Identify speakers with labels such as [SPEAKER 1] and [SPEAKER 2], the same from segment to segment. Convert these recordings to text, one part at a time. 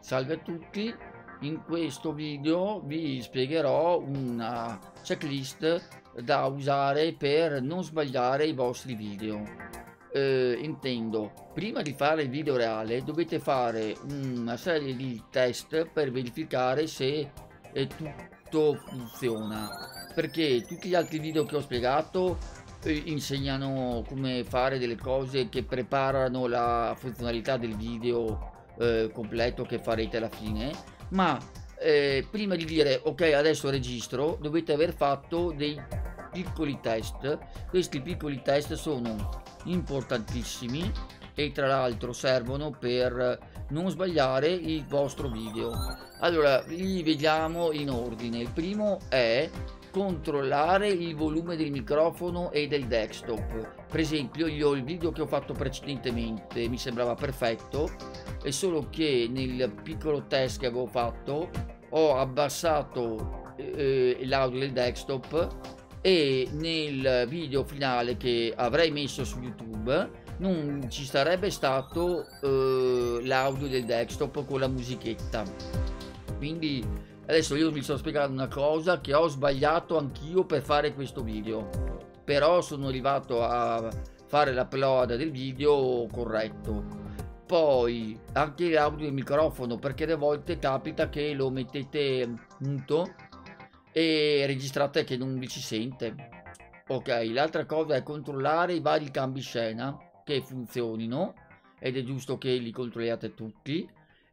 [SPEAKER 1] Salve a tutti, in questo video vi spiegherò una checklist da usare per non sbagliare i vostri video. Eh, intendo, prima di fare il video reale dovete fare una serie di test per verificare se eh, tutto funziona perché tutti gli altri video che ho spiegato insegnano come fare delle cose che preparano la funzionalità del video eh, completo che farete alla fine. Ma eh, prima di dire ok adesso registro dovete aver fatto dei piccoli test. Questi piccoli test sono importantissimi e tra l'altro servono per non sbagliare il vostro video. Allora li vediamo in ordine. Il primo è controllare il volume del microfono e del desktop. Per esempio io il video che ho fatto precedentemente mi sembrava perfetto è solo che nel piccolo test che avevo fatto ho abbassato eh, l'audio del desktop e nel video finale che avrei messo su youtube non ci sarebbe stato eh, l'audio del desktop con la musichetta. Quindi adesso io vi sto spiegando una cosa che ho sbagliato anch'io per fare questo video. Però sono arrivato a fare l'upload del video corretto. Poi anche l'audio del microfono perché a volte capita che lo mettete muto e registrate che non vi si sente. Ok l'altra cosa è controllare i vari cambi scena che funzionino ed è giusto che li controlliate tutti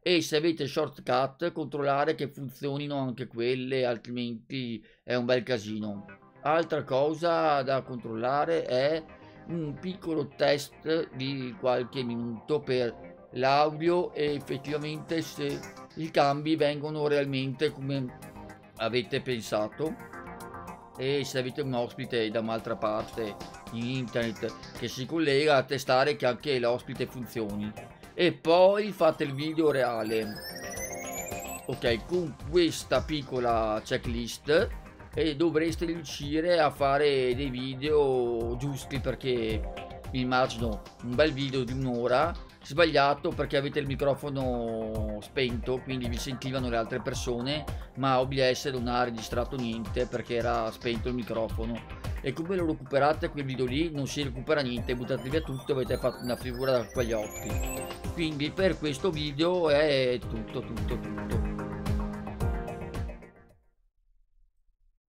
[SPEAKER 1] e se avete shortcut controllare che funzionino anche quelle altrimenti è un bel casino. Altra cosa da controllare è un piccolo test di qualche minuto per l'audio e effettivamente se i cambi vengono realmente come avete pensato e se avete un ospite da un'altra parte in internet che si collega a testare che anche l'ospite funzioni. E poi fate il video reale. Ok con questa piccola checklist e dovreste riuscire a fare dei video giusti perché mi immagino un bel video di un'ora sbagliato perché avete il microfono spento quindi vi sentivano le altre persone ma OBS non ha registrato niente perché era spento il microfono. E come lo recuperate quel video lì? Non si recupera niente buttate via tutto avete fatto una figura da quegli occhi. Quindi per questo video è tutto tutto tutto